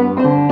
Música